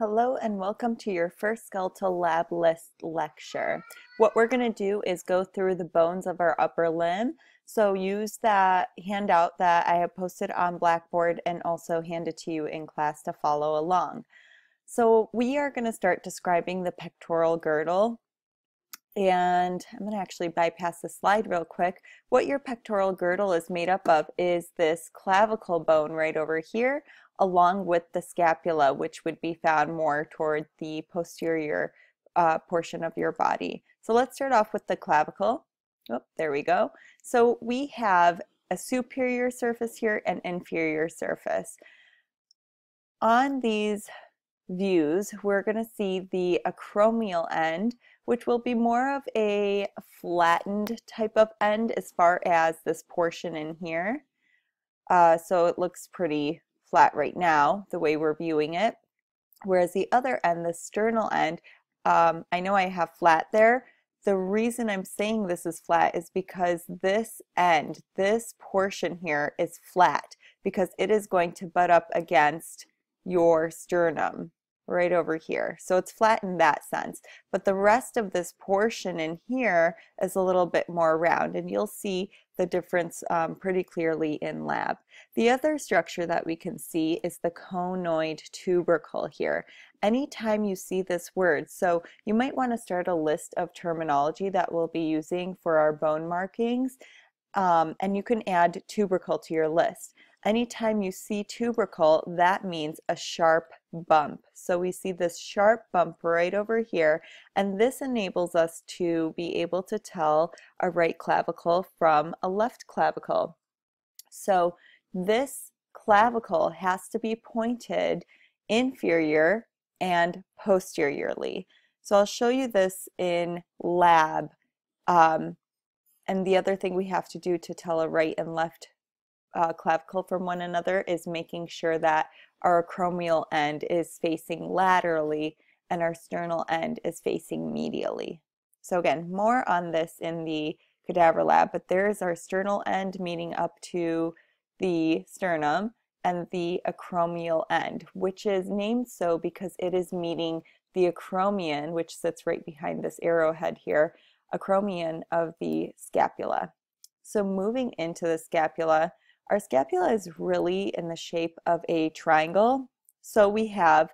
Hello and welcome to your first skeletal lab list lecture. What we're going to do is go through the bones of our upper limb. So use that handout that I have posted on Blackboard and also hand it to you in class to follow along. So we are going to start describing the pectoral girdle. And I'm going to actually bypass the slide real quick. What your pectoral girdle is made up of is this clavicle bone right over here, along with the scapula, which would be found more toward the posterior uh, portion of your body. So let's start off with the clavicle. Oh, there we go. So we have a superior surface here and inferior surface. On these views, we're going to see the acromial end, which will be more of a flattened type of end as far as this portion in here. Uh, so it looks pretty flat right now, the way we're viewing it. Whereas the other end, the sternal end, um, I know I have flat there. The reason I'm saying this is flat is because this end, this portion here is flat because it is going to butt up against your sternum right over here. So it's flat in that sense. But the rest of this portion in here is a little bit more round and you'll see the difference um, pretty clearly in lab. The other structure that we can see is the conoid tubercle here. Anytime you see this word, so you might want to start a list of terminology that we'll be using for our bone markings um, and you can add tubercle to your list. Anytime you see tubercle, that means a sharp bump. So we see this sharp bump right over here, and this enables us to be able to tell a right clavicle from a left clavicle. So this clavicle has to be pointed inferior and posteriorly. So I'll show you this in lab. Um, and the other thing we have to do to tell a right and left uh, clavicle from one another is making sure that our acromial end is facing laterally and our sternal end is facing medially. So again, more on this in the cadaver lab, but there's our sternal end meeting up to the sternum and the acromial end, which is named so because it is meeting the acromion, which sits right behind this arrowhead here, acromion of the scapula. So moving into the scapula, our scapula is really in the shape of a triangle. So we have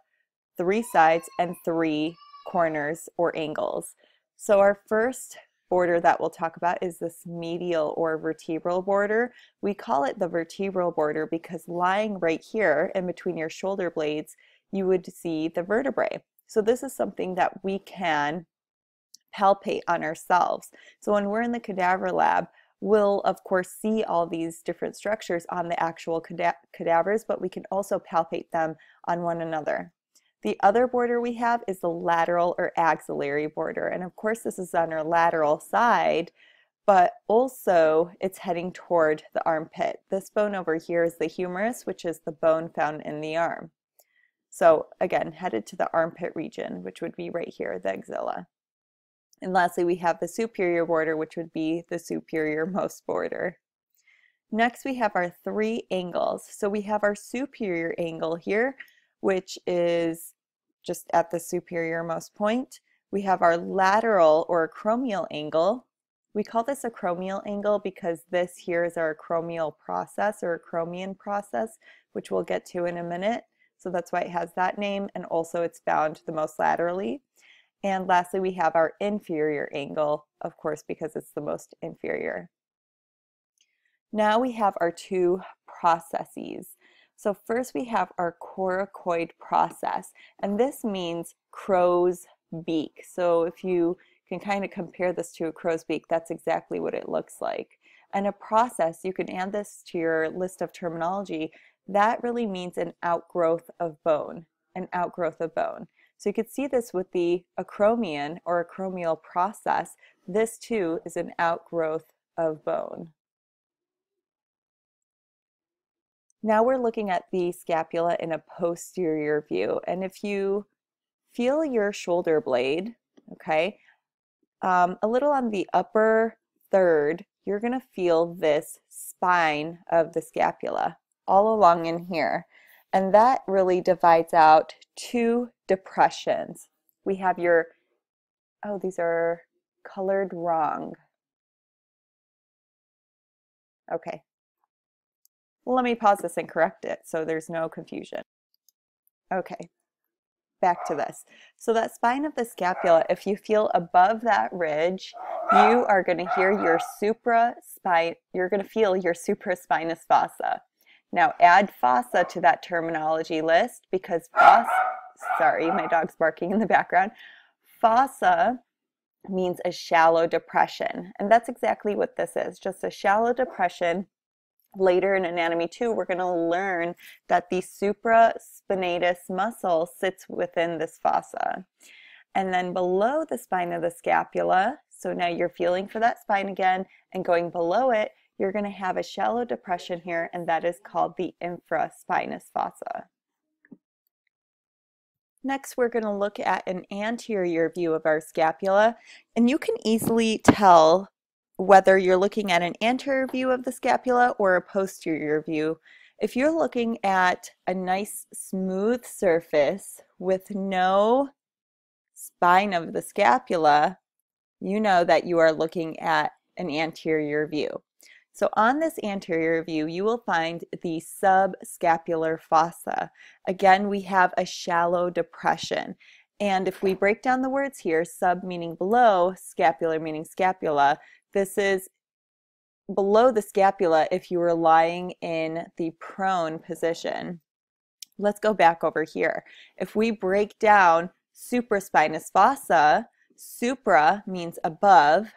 three sides and three corners or angles. So our first border that we'll talk about is this medial or vertebral border. We call it the vertebral border because lying right here in between your shoulder blades, you would see the vertebrae. So this is something that we can palpate on ourselves. So when we're in the cadaver lab, we'll of course see all these different structures on the actual cada cadavers, but we can also palpate them on one another. The other border we have is the lateral or axillary border. And of course, this is on our lateral side, but also it's heading toward the armpit. This bone over here is the humerus, which is the bone found in the arm. So again, headed to the armpit region, which would be right here, the axilla. And lastly, we have the superior border, which would be the superior most border. Next, we have our three angles. So we have our superior angle here, which is just at the superior most point. We have our lateral or acromial angle. We call this acromial angle because this here is our acromial process or acromion process, which we'll get to in a minute. So that's why it has that name. And also it's found the most laterally. And lastly, we have our inferior angle, of course, because it's the most inferior. Now we have our two processes. So first we have our coracoid process, and this means crow's beak. So if you can kind of compare this to a crow's beak, that's exactly what it looks like. And a process, you can add this to your list of terminology, that really means an outgrowth of bone, an outgrowth of bone. So you could see this with the acromion or acromial process. This too is an outgrowth of bone. Now we're looking at the scapula in a posterior view. And if you feel your shoulder blade, okay, um, a little on the upper third, you're going to feel this spine of the scapula all along in here. And that really divides out two depressions. We have your, oh, these are colored wrong. Okay. Well, let me pause this and correct it so there's no confusion. Okay, back to this. So that spine of the scapula, if you feel above that ridge, you are going to hear your supra spine, you're going to feel your supraspinous fossa. Now add fossa to that terminology list because fossa, sorry, my dog's barking in the background. Fossa means a shallow depression. And that's exactly what this is, just a shallow depression. Later in Anatomy 2, we're going to learn that the supraspinatus muscle sits within this fossa. And then below the spine of the scapula, so now you're feeling for that spine again, and going below it, you're going to have a shallow depression here, and that is called the infraspinous fossa. Next, we're going to look at an anterior view of our scapula, and you can easily tell whether you're looking at an anterior view of the scapula or a posterior view. If you're looking at a nice smooth surface with no spine of the scapula, you know that you are looking at an anterior view. So on this anterior view, you will find the subscapular fossa. Again, we have a shallow depression. And if we break down the words here, sub meaning below, scapular meaning scapula, this is below the scapula if you were lying in the prone position. Let's go back over here. If we break down supraspinous fossa, supra means above,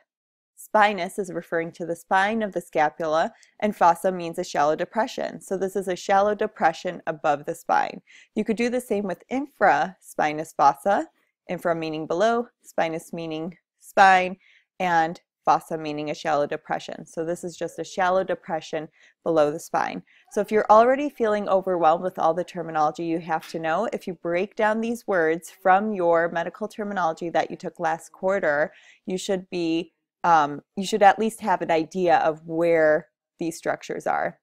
Spinous is referring to the spine of the scapula, and fossa means a shallow depression. So this is a shallow depression above the spine. You could do the same with infraspinous fossa, infra meaning below, spinous meaning spine, and fossa meaning a shallow depression. So this is just a shallow depression below the spine. So if you're already feeling overwhelmed with all the terminology you have to know, if you break down these words from your medical terminology that you took last quarter, you should be um, you should at least have an idea of where these structures are.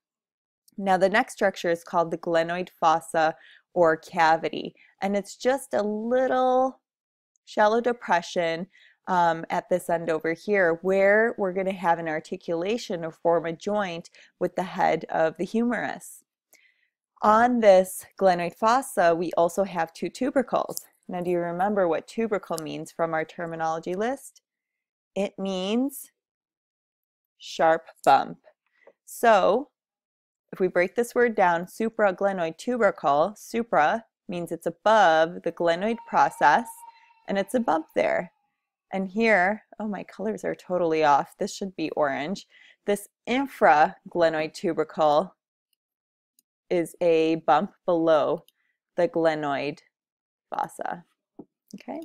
Now the next structure is called the glenoid fossa or cavity and it's just a little shallow depression um, at this end over here where we're going to have an articulation or form a joint with the head of the humerus. On this glenoid fossa we also have two tubercles. Now do you remember what tubercle means from our terminology list? It means sharp bump. So if we break this word down, supraglenoid tubercle, supra means it's above the glenoid process and it's a bump there. And here, oh my colors are totally off. This should be orange. This infraglenoid tubercle is a bump below the glenoid fossa. Okay.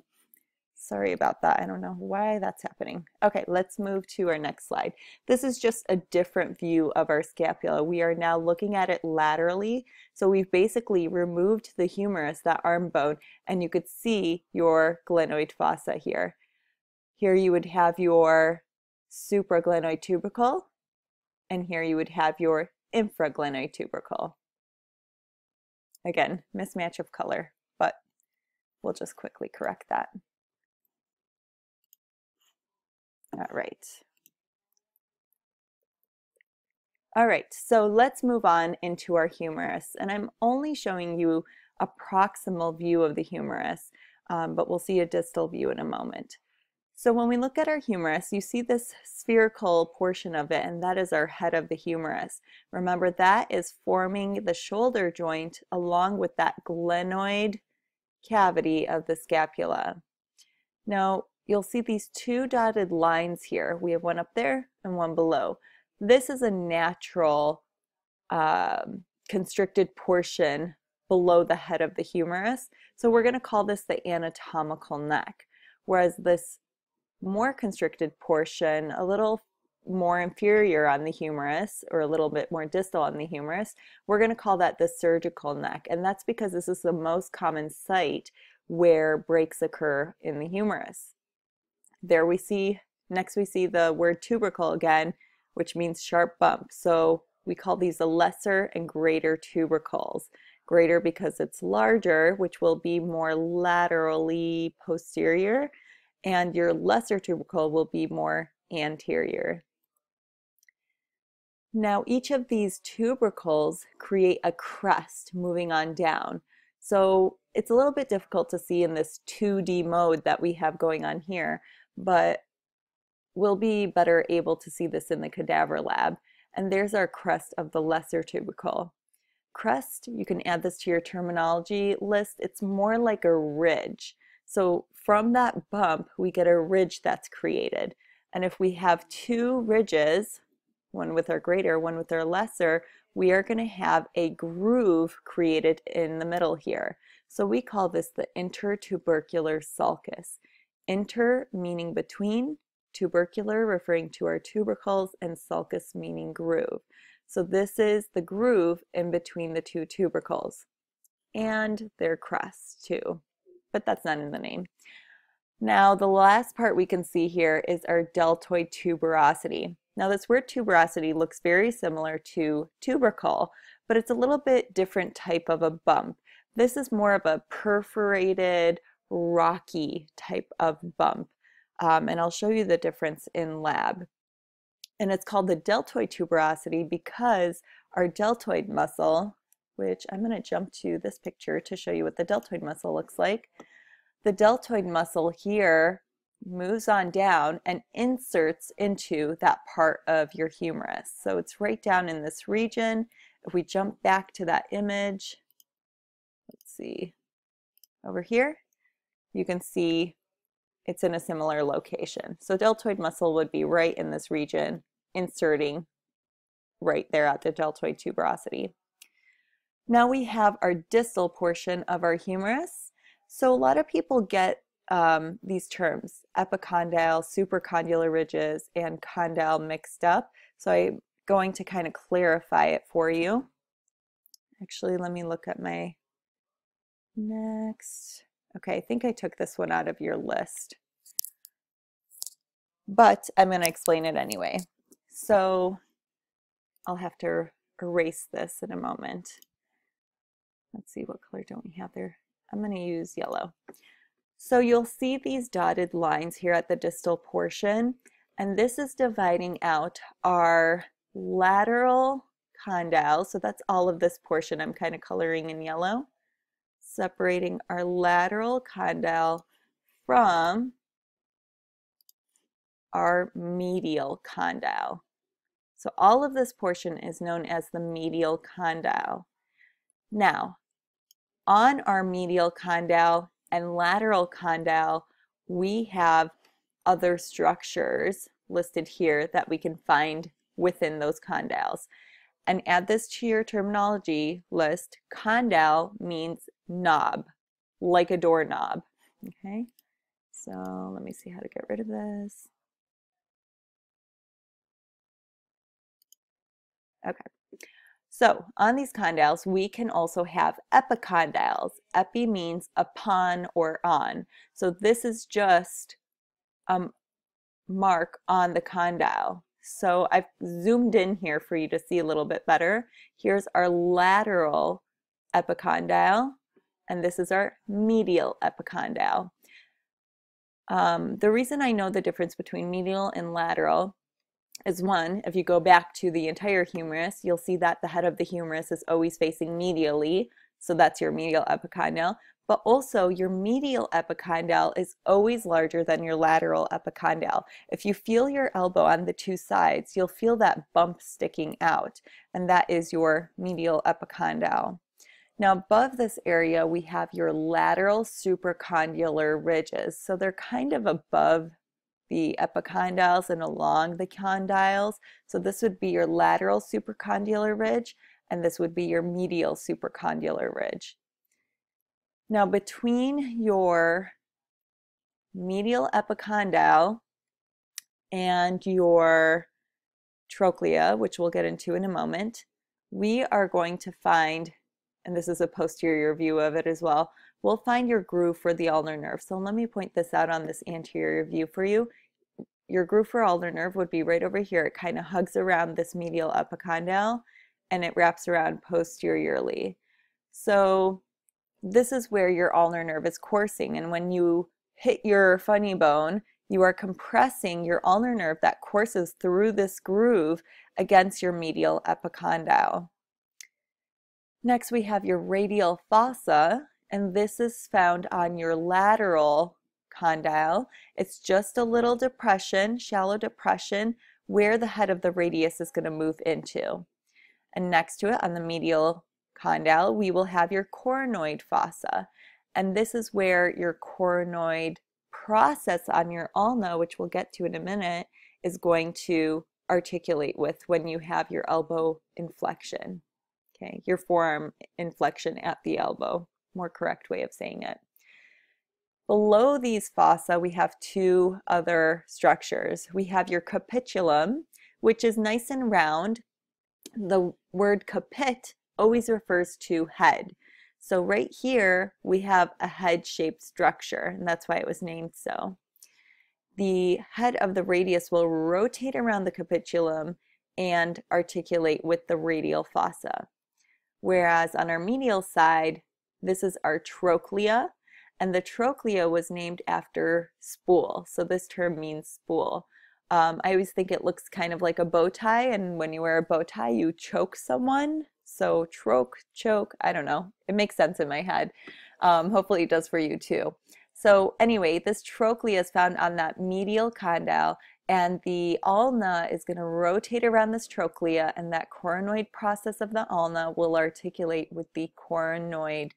Sorry about that. I don't know why that's happening. Okay, let's move to our next slide. This is just a different view of our scapula. We are now looking at it laterally. So we've basically removed the humerus, that arm bone, and you could see your glenoid fossa here. Here you would have your supraglenoid tubercle, and here you would have your infraglenoid tubercle. Again, mismatch of color, but we'll just quickly correct that. All right. All right, so let's move on into our humerus. And I'm only showing you a proximal view of the humerus, um, but we'll see a distal view in a moment. So when we look at our humerus, you see this spherical portion of it, and that is our head of the humerus. Remember, that is forming the shoulder joint along with that glenoid cavity of the scapula. Now, you'll see these two dotted lines here. We have one up there and one below. This is a natural um, constricted portion below the head of the humerus. So we're going to call this the anatomical neck. Whereas this more constricted portion, a little more inferior on the humerus or a little bit more distal on the humerus, we're going to call that the surgical neck. And that's because this is the most common site where breaks occur in the humerus. There we see, next we see the word tubercle again, which means sharp bump. So we call these the lesser and greater tubercles. greater because it's larger, which will be more laterally posterior, and your lesser tubercle will be more anterior. Now each of these tubercles create a crest moving on down. So it's a little bit difficult to see in this 2D mode that we have going on here, but we'll be better able to see this in the cadaver lab. And there's our crest of the lesser tubercle. Crest, you can add this to your terminology list. It's more like a ridge. So from that bump, we get a ridge that's created. And if we have two ridges, one with our greater, one with our lesser, we are going to have a groove created in the middle here. So we call this the intertubercular sulcus. Inter meaning between, tubercular referring to our tubercles, and sulcus meaning groove. So this is the groove in between the two tubercles and their crest too, but that's not in the name. Now the last part we can see here is our deltoid tuberosity. Now this word tuberosity looks very similar to tubercle, but it's a little bit different type of a bump. This is more of a perforated, rocky type of bump. Um, and I'll show you the difference in lab. And it's called the deltoid tuberosity because our deltoid muscle, which I'm going to jump to this picture to show you what the deltoid muscle looks like. The deltoid muscle here moves on down and inserts into that part of your humerus. So it's right down in this region. If we jump back to that image, let's see, over here, you can see it's in a similar location. So deltoid muscle would be right in this region, inserting right there at the deltoid tuberosity. Now we have our distal portion of our humerus. So a lot of people get um, these terms, epicondyle, supracondylar ridges, and condyle mixed up. So I'm going to kind of clarify it for you. Actually, let me look at my next. Okay, I think I took this one out of your list. But I'm going to explain it anyway. So I'll have to erase this in a moment. Let's see, what color don't we have there? I'm going to use yellow. So you'll see these dotted lines here at the distal portion, and this is dividing out our lateral condyle. So that's all of this portion I'm kind of coloring in yellow, separating our lateral condyle from our medial condyle. So all of this portion is known as the medial condyle. Now, on our medial condyle, and lateral condyle, we have other structures listed here that we can find within those condyles. And add this to your terminology list. Condyle means knob, like a doorknob. Okay, so let me see how to get rid of this. Okay. So on these condyles, we can also have epicondyles. Epi means upon or on. So this is just a mark on the condyle. So I've zoomed in here for you to see a little bit better. Here's our lateral epicondyle, and this is our medial epicondyle. Um, the reason I know the difference between medial and lateral is one, if you go back to the entire humerus, you'll see that the head of the humerus is always facing medially, so that's your medial epicondyle, but also your medial epicondyle is always larger than your lateral epicondyle. If you feel your elbow on the two sides, you'll feel that bump sticking out, and that is your medial epicondyle. Now above this area, we have your lateral supracondylar ridges. So they're kind of above the epicondyles and along the condyles. So this would be your lateral supracondylar ridge, and this would be your medial supracondylar ridge. Now between your medial epicondyle and your trochlea, which we'll get into in a moment, we are going to find, and this is a posterior view of it as well, we'll find your groove for the ulnar nerve. So let me point this out on this anterior view for you. Your groove for ulnar nerve would be right over here. It kind of hugs around this medial epicondyle and it wraps around posteriorly. So this is where your ulnar nerve is coursing. And when you hit your funny bone, you are compressing your ulnar nerve that courses through this groove against your medial epicondyle. Next, we have your radial fossa, and this is found on your lateral condyle. It's just a little depression, shallow depression, where the head of the radius is going to move into. And next to it on the medial condyle, we will have your coronoid fossa. And this is where your coronoid process on your ulna, which we'll get to in a minute, is going to articulate with when you have your elbow inflection. Okay, your forearm inflection at the elbow, more correct way of saying it. Below these fossa, we have two other structures. We have your capitulum, which is nice and round. The word capit always refers to head. So right here, we have a head-shaped structure, and that's why it was named so. The head of the radius will rotate around the capitulum and articulate with the radial fossa. Whereas on our medial side, this is our trochlea, and the trochlea was named after spool. So this term means spool. Um, I always think it looks kind of like a bow tie, and when you wear a bow tie, you choke someone. So troch, choke, I don't know. It makes sense in my head. Um, hopefully it does for you too. So anyway, this trochlea is found on that medial condyle and the ulna is going to rotate around this trochlea and that coronoid process of the ulna will articulate with the coronoid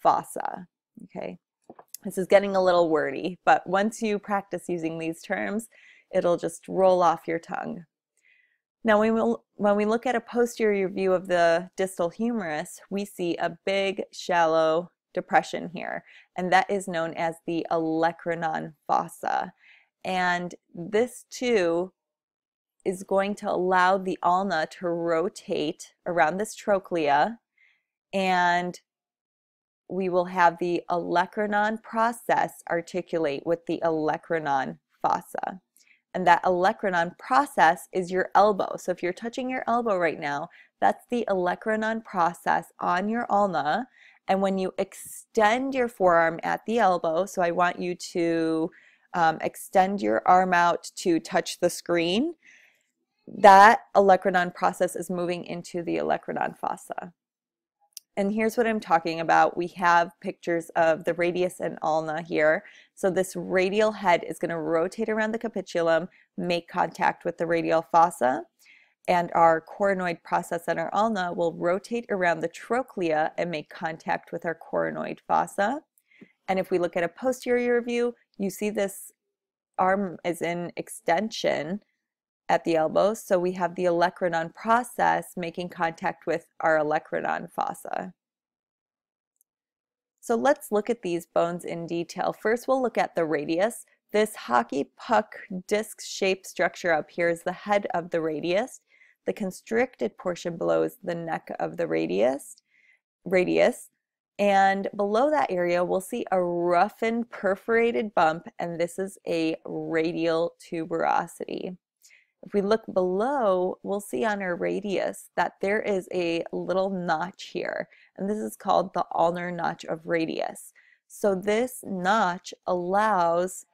fossa. Okay, this is getting a little wordy, but once you practice using these terms, it'll just roll off your tongue. Now, when we, when we look at a posterior view of the distal humerus, we see a big, shallow depression here, and that is known as the olecranon fossa. And this too is going to allow the ulna to rotate around this trochlea and we will have the olecranon process articulate with the olecranon fossa. And that olecranon process is your elbow. So if you're touching your elbow right now, that's the olecranon process on your ulna. And when you extend your forearm at the elbow, so I want you to um, extend your arm out to touch the screen, that olecranon process is moving into the olecranon fossa. And here's what I'm talking about. We have pictures of the radius and ulna here. So this radial head is going to rotate around the capitulum, make contact with the radial fossa, and our coronoid process and our ulna will rotate around the trochlea and make contact with our coronoid fossa. And if we look at a posterior view, you see this arm is in extension at the elbow. So we have the olecranon process making contact with our olecranon fossa. So let's look at these bones in detail. First, we'll look at the radius. This hockey puck disc-shaped structure up here is the head of the radius. The constricted portion below is the neck of the radius. radius. And below that area, we'll see a roughened perforated bump, and this is a radial tuberosity. If we look below, we'll see on our radius that there is a little notch here, and this is called the ulnar notch of radius. So this notch allows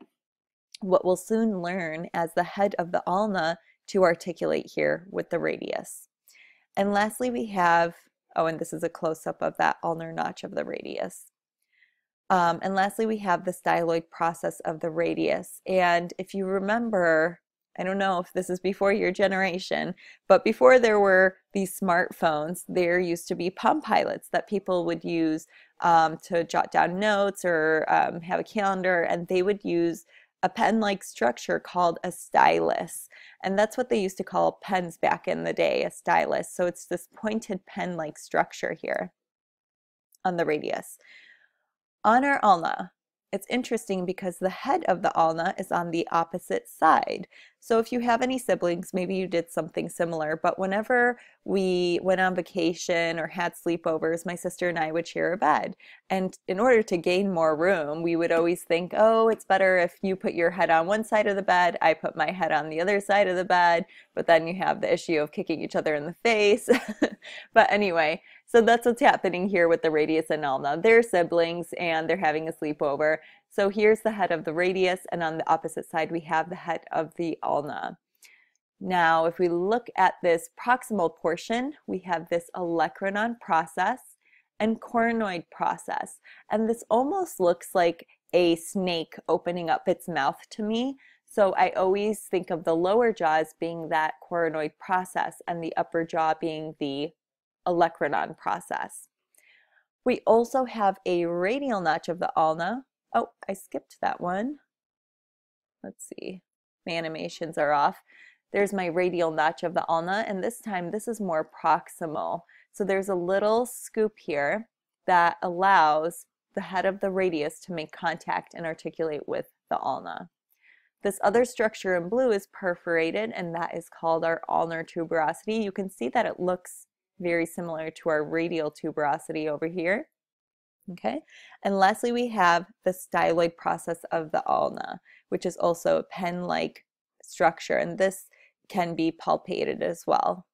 what we'll soon learn as the head of the ulna to articulate here with the radius. And lastly, we have Oh, and this is a close-up of that ulnar notch of the radius. Um, and lastly, we have the styloid process of the radius. And if you remember, I don't know if this is before your generation, but before there were these smartphones, there used to be Palm Pilots that people would use um, to jot down notes or um, have a calendar, and they would use a pen-like structure called a stylus. And that's what they used to call pens back in the day, a stylus. So it's this pointed pen-like structure here on the radius. On our ulna, it's interesting because the head of the ulna is on the opposite side. So if you have any siblings, maybe you did something similar, but whenever we went on vacation or had sleepovers, my sister and I would share a bed. And in order to gain more room, we would always think, oh, it's better if you put your head on one side of the bed, I put my head on the other side of the bed, but then you have the issue of kicking each other in the face. but anyway, So that's what's happening here with the radius and ulna. They're siblings and they're having a sleepover. So here's the head of the radius and on the opposite side we have the head of the ulna. Now if we look at this proximal portion, we have this olecranon process and coronoid process. And this almost looks like a snake opening up its mouth to me. So I always think of the lower jaw as being that coronoid process and the upper jaw being the olecranon process. We also have a radial notch of the ulna. Oh, I skipped that one. Let's see. My animations are off. There's my radial notch of the ulna, and this time this is more proximal. So there's a little scoop here that allows the head of the radius to make contact and articulate with the ulna. This other structure in blue is perforated and that is called our ulnar tuberosity. You can see that it looks very similar to our radial tuberosity over here. Okay, and lastly we have the styloid process of the ulna, which is also a pen-like structure and this can be palpated as well.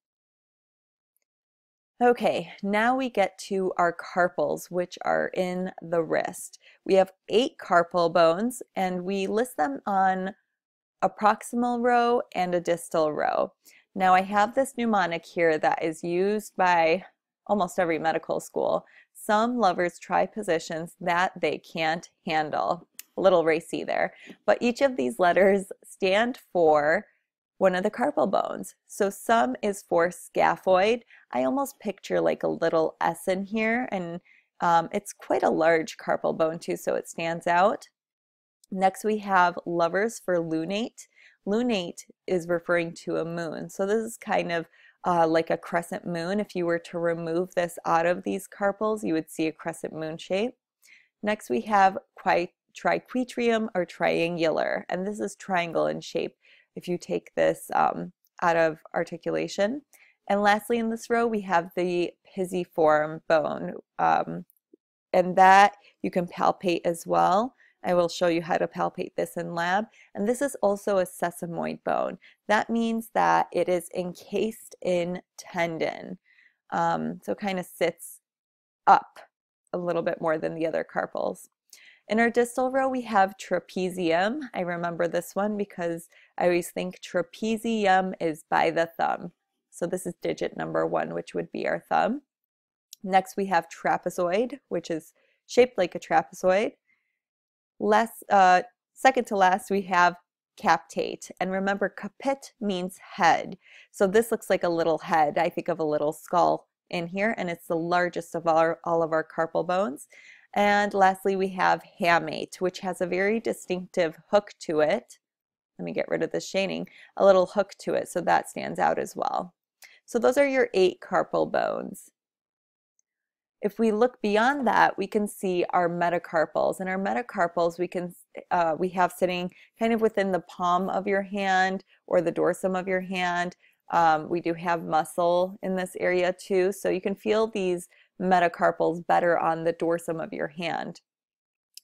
Okay, now we get to our carpals, which are in the wrist. We have eight carpal bones, and we list them on a proximal row and a distal row. Now I have this mnemonic here that is used by almost every medical school. Some lovers try positions that they can't handle. A little racy there. But each of these letters stand for one of the carpal bones. So some is for scaphoid. I almost picture like a little S in here and um, it's quite a large carpal bone too, so it stands out. Next we have lovers for lunate. Lunate is referring to a moon. So this is kind of uh, like a crescent moon. If you were to remove this out of these carpals, you would see a crescent moon shape. Next we have triquetrum or triangular, and this is triangle in shape if you take this um, out of articulation. And lastly in this row, we have the pisiform bone, um, and that you can palpate as well. I will show you how to palpate this in lab. And this is also a sesamoid bone. That means that it is encased in tendon. Um, so kind of sits up a little bit more than the other carpals. In our distal row, we have trapezium. I remember this one because I always think trapezium is by the thumb. So this is digit number one, which would be our thumb. Next, we have trapezoid, which is shaped like a trapezoid. Less, uh, second to last, we have capitate. And remember, capit means head. So this looks like a little head. I think of a little skull in here, and it's the largest of our, all of our carpal bones. And lastly, we have hamate, which has a very distinctive hook to it. Let me get rid of the shading, a little hook to it, so that stands out as well. So those are your eight carpal bones. If we look beyond that, we can see our metacarpals. And our metacarpals we can uh, we have sitting kind of within the palm of your hand or the dorsum of your hand. Um, we do have muscle in this area too, so you can feel these metacarpals better on the dorsum of your hand.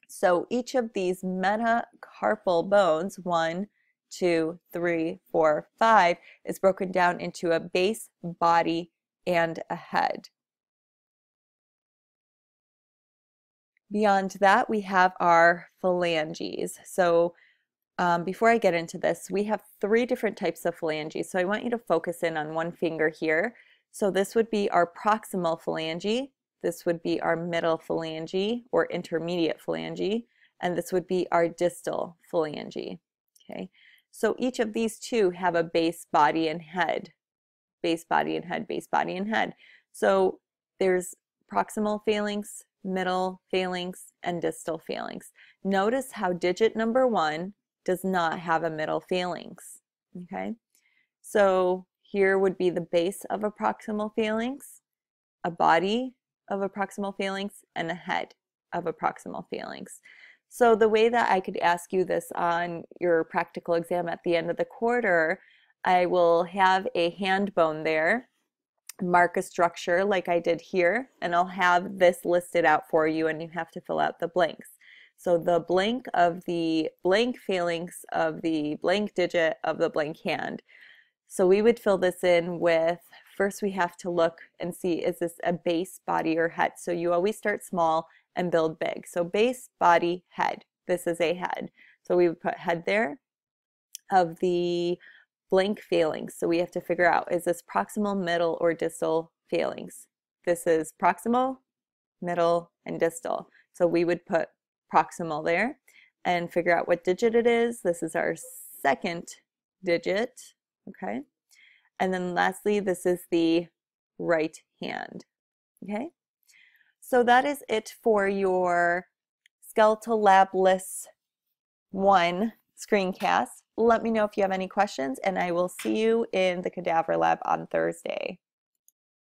So each of these metacarpal bones, one, two, three, four, five, is broken down into a base, body, and a head. Beyond that, we have our phalanges. So um, before I get into this, we have three different types of phalanges. So I want you to focus in on one finger here. So this would be our proximal phalange, this would be our middle phalange or intermediate phalange, and this would be our distal phalange. Okay, so each of these two have a base, body, and head. Base, body, and head, base, body, and head. So there's proximal phalanx, middle phalanx, and distal phalanx. Notice how digit number one does not have a middle phalanx. Okay, so here would be the base of a proximal phalanx, a body of a proximal phalanx, and a head of a proximal phalanx. So the way that I could ask you this on your practical exam at the end of the quarter, I will have a hand bone there, mark a structure like I did here, and I'll have this listed out for you and you have to fill out the blanks. So the blank of the blank phalanx of the blank digit of the blank hand. So we would fill this in with first we have to look and see is this a base, body, or head? So you always start small and build big. So base, body, head. This is a head. So we would put head there of the blank phalanx. So we have to figure out is this proximal, middle, or distal phalanx? This is proximal, middle, and distal. So we would put proximal there and figure out what digit it is. This is our second digit, okay? And then lastly, this is the right hand, okay? So that is it for your Skeletal Lab List 1 screencast. Let me know if you have any questions, and I will see you in the Cadaver Lab on Thursday.